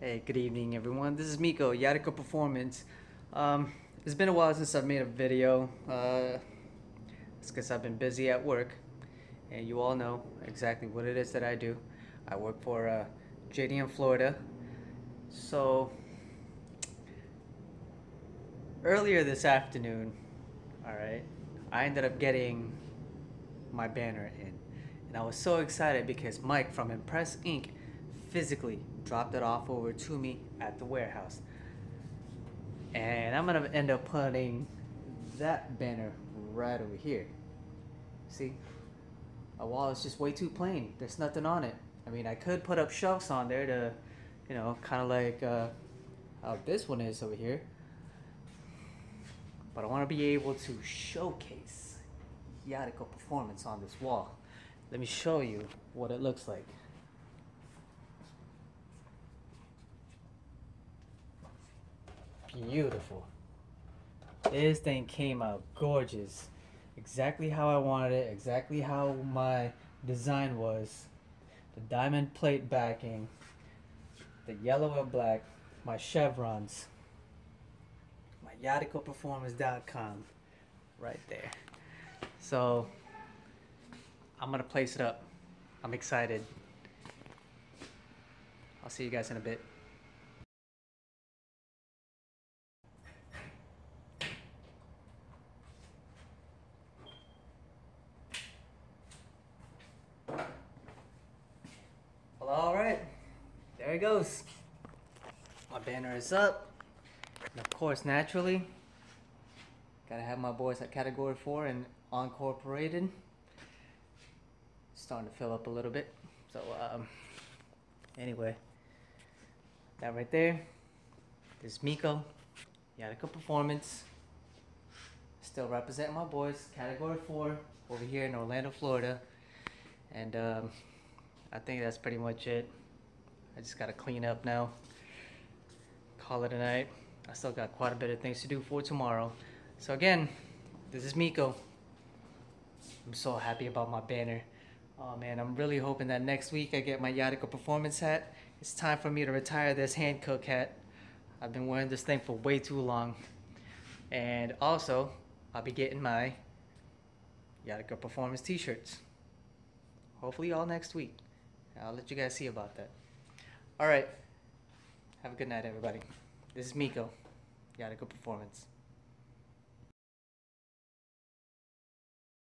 Hey, good evening, everyone. This is Miko, Yariko Performance. Um, it's been a while since I've made a video. Uh, it's because I've been busy at work, and you all know exactly what it is that I do. I work for uh, JD in Florida. So, earlier this afternoon, all right, I ended up getting my banner in, and I was so excited because Mike from Impress Inc. physically dropped it off over to me at the warehouse. And I'm gonna end up putting that banner right over here. See? My wall is just way too plain. There's nothing on it. I mean, I could put up shelves on there to, you know, kind of like uh, how this one is over here. But I want to be able to showcase Yariko performance on this wall. Let me show you what it looks like. Beautiful. This thing came out gorgeous. Exactly how I wanted it, exactly how my design was. The diamond plate backing, the yellow and black, my chevrons, my YarikoPerformance.com right there. So I'm gonna place it up. I'm excited. I'll see you guys in a bit. Well, all right. There it goes. My banner is up. And of course, naturally, gotta have my boys at category four and uncorporated. Starting to fill up a little bit. So, um, anyway, that right there is Miko, Yariko Performance. Still representing my boys, category four, over here in Orlando, Florida. And, um, I think that's pretty much it. I just gotta clean up now. Call it a night. I still got quite a bit of things to do for tomorrow. So again, this is Miko. I'm so happy about my banner. Oh man, I'm really hoping that next week I get my Yariko performance hat. It's time for me to retire this hand Hankook hat. I've been wearing this thing for way too long. And also, I'll be getting my Yariko performance t-shirts. Hopefully all next week. I'll let you guys see about that. All right. Have a good night, everybody. This is Miko, Yariko Performance.